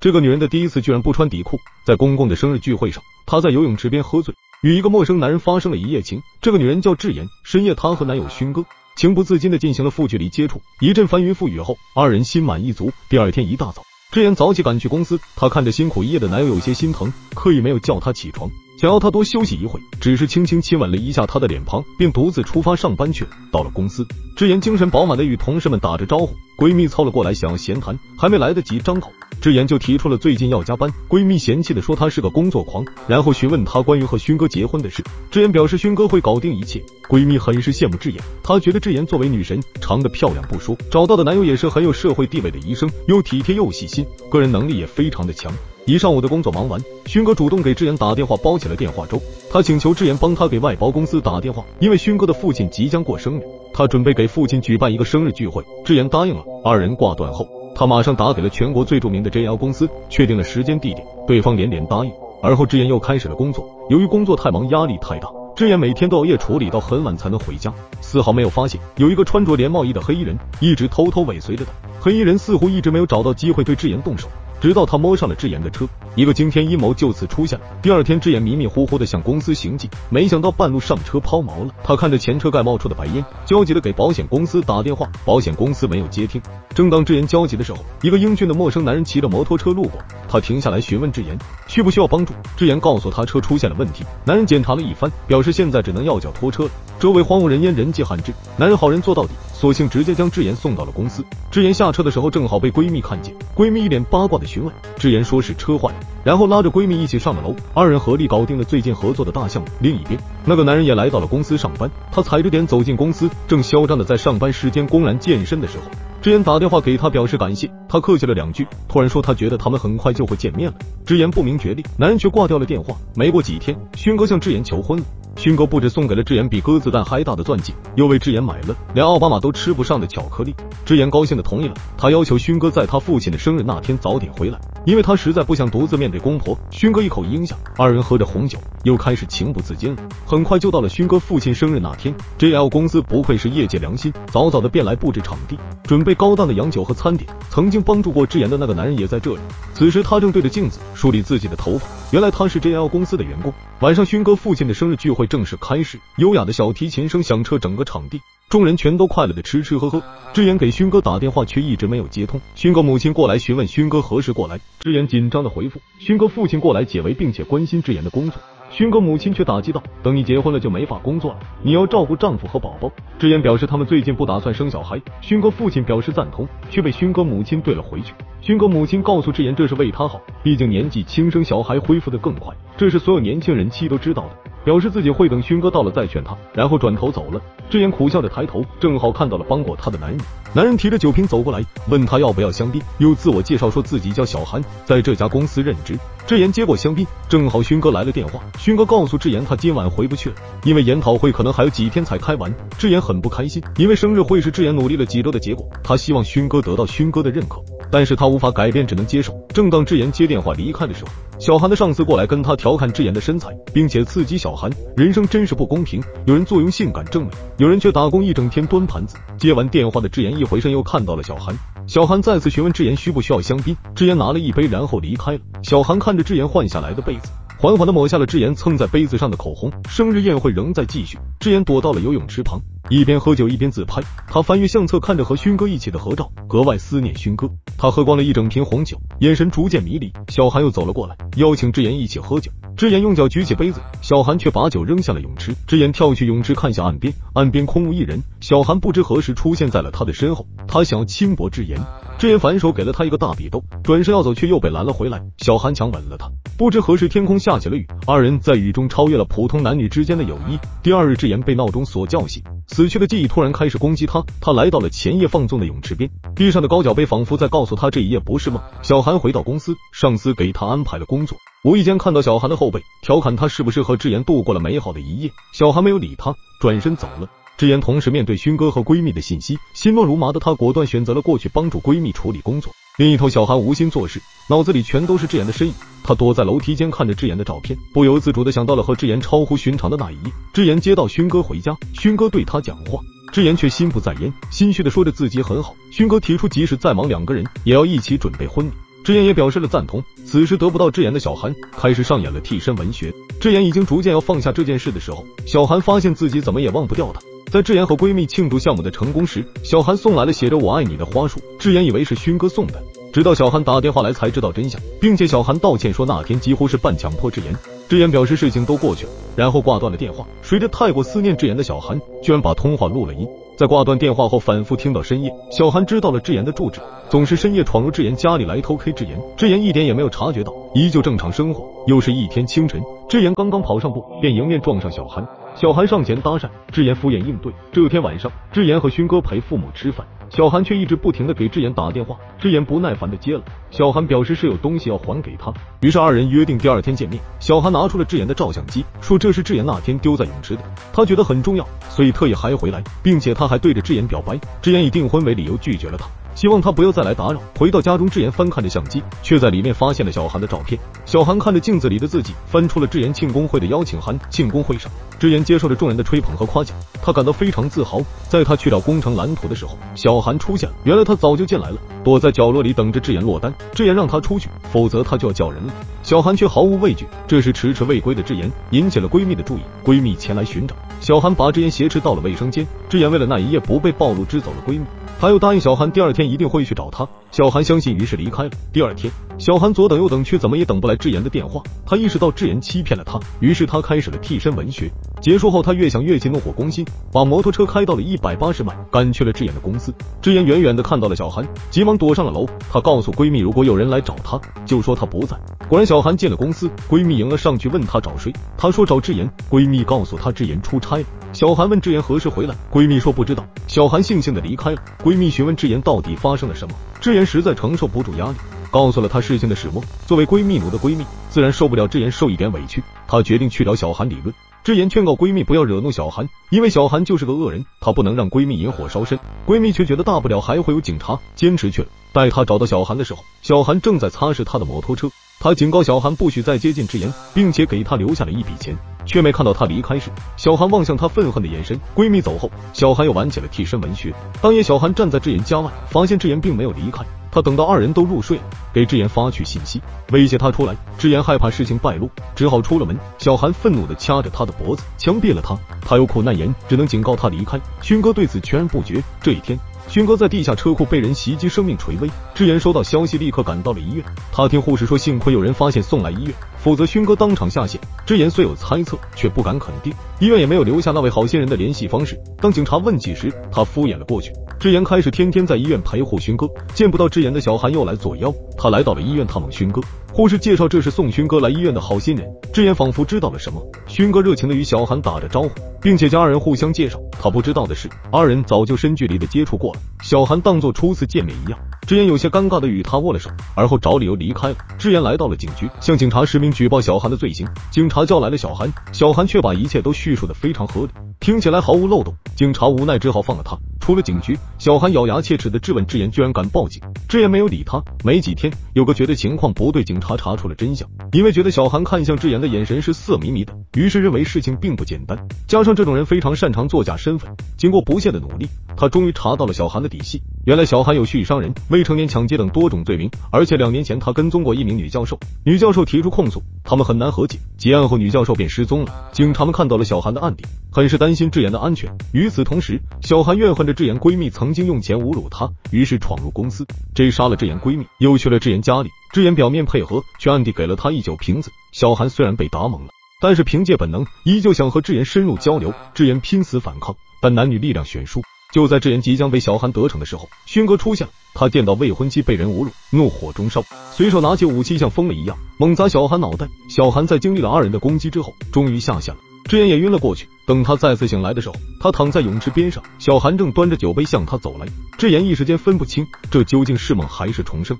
这个女人的第一次居然不穿底裤，在公公的生日聚会上，她在游泳池边喝醉，与一个陌生男人发生了一夜情。这个女人叫智妍，深夜她和男友勋哥情不自禁的进行了负距离接触，一阵翻云覆雨后，二人心满意足。第二天一大早，智妍早起赶去公司，她看着辛苦一夜的男友有些心疼，刻意没有叫他起床。想要她多休息一会，只是轻轻亲吻了一下她的脸庞，并独自出发上班去了。到了公司，智妍精神饱满的与同事们打着招呼，闺蜜凑了过来想要闲谈，还没来得及张口，智妍就提出了最近要加班。闺蜜嫌弃的说她是个工作狂，然后询问她关于和勋哥结婚的事。智妍表示勋哥会搞定一切。闺蜜很是羡慕智妍，她觉得智妍作为女神，长得漂亮不说，找到的男友也是很有社会地位的医生，又体贴又细心，个人能力也非常的强。一上午的工作忙完，勋哥主动给智妍打电话包起了电话粥。他请求智妍帮他给外包公司打电话，因为勋哥的父亲即将过生日，他准备给父亲举办一个生日聚会。智妍答应了。二人挂断后，他马上打给了全国最著名的 JL 公司，确定了时间地点，对方连连答应。而后智妍又开始了工作。由于工作太忙，压力太大，智妍每天都熬夜处理到很晚才能回家，丝毫没有发现有一个穿着连帽衣的黑衣人一直偷偷尾随着他。黑衣人似乎一直没有找到机会对智妍动手。直到他摸上了智妍的车，一个惊天阴谋就此出现了。第二天，智妍迷迷糊糊的向公司行进，没想到半路上车抛锚了。他看着前车盖冒出的白烟，焦急的给保险公司打电话，保险公司没有接听。正当智妍焦急的时候，一个英俊的陌生男人骑着摩托车路过，他停下来询问智妍需不需要帮助。智妍告诉他车出现了问题。男人检查了一番，表示现在只能要叫拖车了。周围荒无人烟，人迹罕至。男人好人做到底。索性直接将智妍送到了公司。智妍下车的时候，正好被闺蜜看见。闺蜜一脸八卦的询问，智妍说是车坏了，然后拉着闺蜜一起上了楼。二人合力搞定了最近合作的大项目。另一边，那个男人也来到了公司上班。他踩着点走进公司，正嚣张的在上班时间公然健身的时候，智妍打电话给他表示感谢。他客气了两句，突然说他觉得他们很快就会见面了。智妍不明觉厉，男人却挂掉了电话。没过几天，勋哥向智妍求婚了。勋哥不止送给了智妍比鸽子蛋还大的钻戒，又为智妍买了连奥巴马都吃不上的巧克力。智妍高兴的同意了，他要求勋哥在他父亲的生日那天早点回来，因为他实在不想独自面对公婆。勋哥一口应下，二人喝着红酒，又开始情不自禁了。很快就到了勋哥父亲生日那天，JL 公司不愧是业界良心，早早的便来布置场地，准备高档的洋酒和餐点。曾经帮助过智妍的那个男人也在这里，此时他正对着镜子梳理自己的头发，原来他是 JL 公司的员工。晚上，勋哥父亲的生日聚会。正式开始，优雅的小提琴声响彻整个场地，众人全都快乐的吃吃喝喝。智妍给勋哥打电话，却一直没有接通。勋哥母亲过来询问勋哥何时过来，智妍紧张的回复：勋哥父亲过来解围，并且关心智妍的工作。勋哥母亲却打击道：“等你结婚了就没法工作了，你要照顾丈夫和宝宝。”智妍表示他们最近不打算生小孩。勋哥父亲表示赞同，却被勋哥母亲怼了回去。勋哥母亲告诉智妍，这是为他好，毕竟年纪轻生小孩恢复的更快，这是所有年轻人妻都知道的。表示自己会等勋哥到了再劝他，然后转头走了。智妍苦笑着抬头，正好看到了帮过他的男人。男人提着酒瓶走过来，问他要不要香槟，又自我介绍说自己叫小韩，在这家公司任职。智妍接过香槟，正好勋哥来了电话。勋哥告诉智妍，他今晚回不去了，因为研讨会可能还有几天才开完。智妍很不开心，因为生日会是智妍努力了几周的结果，他希望勋哥得到勋哥的认可。但是他无法改变，只能接受。正当智妍接电话离开的时候，小韩的上司过来跟他调侃智妍的身材，并且刺激小韩，人生真是不公平。有人坐拥性感正美，有人却打工一整天端盘子。接完电话的智妍一回身，又看到了小韩。小韩再次询问智妍需不需要香槟，智妍拿了一杯，然后离开了。小韩看着智妍换下来的被子。缓缓的抹下了智妍蹭在杯子上的口红，生日宴会仍在继续。智妍躲到了游泳池旁，一边喝酒一边自拍。他翻阅相册，看着和勋哥一起的合照，格外思念勋哥。他喝光了一整瓶红酒，眼神逐渐迷离。小韩又走了过来，邀请智妍一起喝酒。智妍用脚举起杯子，小韩却把酒扔向了泳池。智妍跳去泳池，看向岸边，岸边空无一人。小韩不知何时出现在了他的身后，他想要轻薄智妍。智妍反手给了他一个大笔兜，转身要走，却又被拦了回来。小韩强吻了他。不知何时，天空下起了雨，二人在雨中超越了普通男女之间的友谊。第二日，智妍被闹钟所叫醒，死去的记忆突然开始攻击他。他来到了前夜放纵的泳池边，地上的高脚杯仿佛在告诉他这一夜不是梦。小韩回到公司，上司给他安排了工作，无意间看到小韩的后背，调侃他是不是和智妍度过了美好的一夜。小韩没有理他，转身走了。智妍同时面对勋哥和闺蜜的信息，心乱如麻的她果断选择了过去帮助闺蜜处理工作。另一头，小韩无心做事，脑子里全都是智妍的身影。他躲在楼梯间看着智妍的照片，不由自主的想到了和智妍超乎寻常的那一夜。智妍接到勋哥回家，勋哥对他讲话，智妍却心不在焉，心虚的说着自己很好。勋哥提出，即使再忙，两个人也要一起准备婚礼。智妍也表示了赞同。此时得不到智妍的小韩开始上演了替身文学。智妍已经逐渐要放下这件事的时候，小韩发现自己怎么也忘不掉他。在智妍和闺蜜庆祝项目的成功时，小韩送来了写着“我爱你”的花束。智妍以为是勋哥送的，直到小韩打电话来才知道真相，并且小韩道歉说那天几乎是半强迫智妍。智妍表示事情都过去了，然后挂断了电话。随着太过思念智妍的小韩，居然把通话录了音。在挂断电话后，反复听到深夜，小韩知道了智妍的住址，总是深夜闯入智妍家里来偷 K 智妍。智妍一点也没有察觉到，依旧正常生活。又是一天清晨，智妍刚刚跑上步，便迎面撞上小韩。小韩上前搭讪，智妍敷衍应对。这天晚上，智妍和勋哥陪父母吃饭，小韩却一直不停的给智妍打电话。智妍不耐烦的接了，小韩表示是有东西要还给他，于是二人约定第二天见面。小韩拿出了智妍的照相机，说这是智妍那天丢在泳池的，他觉得很重要，所以特意还回来，并且他还对着智妍表白。智妍以订婚为理由拒绝了他。希望他不要再来打扰。回到家中，智妍翻看着相机，却在里面发现了小韩的照片。小韩看着镜子里的自己，翻出了智妍庆功会的邀请函。庆功会上，智妍接受着众人的吹捧和夸奖，他感到非常自豪。在他去找工程蓝图的时候，小韩出现了。原来他早就进来了，躲在角落里等着智妍落单。智妍让他出去，否则他就要叫人了。小韩却毫无畏惧。这时迟迟未归的智妍引起了闺蜜的注意，闺蜜前来寻找小韩，把智妍挟持到了卫生间。智妍为了那一夜不被暴露，支走了闺蜜。他又答应小韩，第二天一定会去找他。小韩相信，于是离开了。第二天，小韩左等右等，却怎么也等不来智妍的电话。他意识到智妍欺骗了他，于是他开始了替身文学。结束后，他越想越气，怒火攻心，把摩托车开到了一百八十迈，赶去了智妍的公司。智妍远远的看到了小韩，急忙躲上了楼。她告诉闺蜜，如果有人来找她，就说她不在。果然，小韩进了公司，闺蜜迎了上去，问他找谁。她说找智妍。闺蜜告诉她，智妍出差了。小韩问智妍何时回来，闺蜜说不知道。小韩悻悻的离开了。闺蜜询问智妍到底发生了什么，智妍实在承受不住压力，告诉了她事情的始末。作为闺蜜奴的闺蜜，自然受不了智妍受一点委屈，她决定去找小韩理论。智妍劝告闺蜜不要惹怒小韩，因为小韩就是个恶人，她不能让闺蜜引火烧身。闺蜜却觉得大不了还会有警察，坚持去了。待她找到小韩的时候，小韩正在擦拭她的摩托车。她警告小韩不许再接近智妍，并且给他留下了一笔钱。却没看到他离开时，小韩望向他愤恨的眼神。闺蜜走后，小韩又玩起了替身文学。当夜，小韩站在智妍家外，发现智妍并没有离开。他等到二人都入睡，给智妍发去信息，威胁他出来。智妍害怕事情败露，只好出了门。小韩愤怒的掐着他的脖子，枪毙了他。他有苦难言，只能警告他离开。勋哥对此全然不觉。这一天。勋哥在地下车库被人袭击，生命垂危。智妍收到消息，立刻赶到了医院。他听护士说，幸亏有人发现送来医院，否则勋哥当场下线。智妍虽有猜测，却不敢肯定。医院也没有留下那位好心人的联系方式。当警察问起时，他敷衍了过去。智妍开始天天在医院陪护勋哥。见不到智妍的小韩又来作妖，他来到了医院探望勋哥。护士介绍，这是送勋哥来医院的好心人。智妍仿佛知道了什么，勋哥热情的与小韩打着招呼。并且将二人互相介绍。他不知道的是，二人早就深距离的接触过了。小韩当做初次见面一样，智妍有些尴尬的与他握了手，而后找理由离开了。智妍来到了警局，向警察实名举报小韩的罪行。警察叫来了小韩，小韩却把一切都叙述的非常合理，听起来毫无漏洞。警察无奈只好放了他。出了警局，小韩咬牙切齿的质问智妍，居然敢报警。智妍没有理他。没几天，有个觉得情况不对，警察查出了真相，因为觉得小韩看向智妍的眼神是色迷迷的，于是认为事情并不简单。加上这种人非常擅长作假身份，经过不懈的努力，他终于查到了小韩的底细。原来小韩有蓄意伤人、未成年抢劫等多种罪名，而且两年前他跟踪过一名女教授，女教授提出控诉，他们很难和解。结案后，女教授便失踪了。警察们看到了小韩的案底，很是担担心智妍的安全。与此同时，小韩怨恨着智妍闺蜜曾经用钱侮辱她，于是闯入公司。追杀了智妍闺蜜，又去了智妍家里。智妍表面配合，却暗地给了她一酒瓶子。小韩虽然被打懵了，但是凭借本能，依旧想和智妍深入交流。智妍拼死反抗，但男女力量悬殊。就在智妍即将被小韩得逞的时候，勋哥出现了。他见到未婚妻被人侮辱，怒火中烧，随手拿起武器像疯了一样猛砸小韩脑袋。小韩在经历了二人的攻击之后，终于下线了。智妍也晕了过去。等他再次醒来的时候，他躺在泳池边上，小韩正端着酒杯向他走来。智妍一时间分不清这究竟是梦还是重生。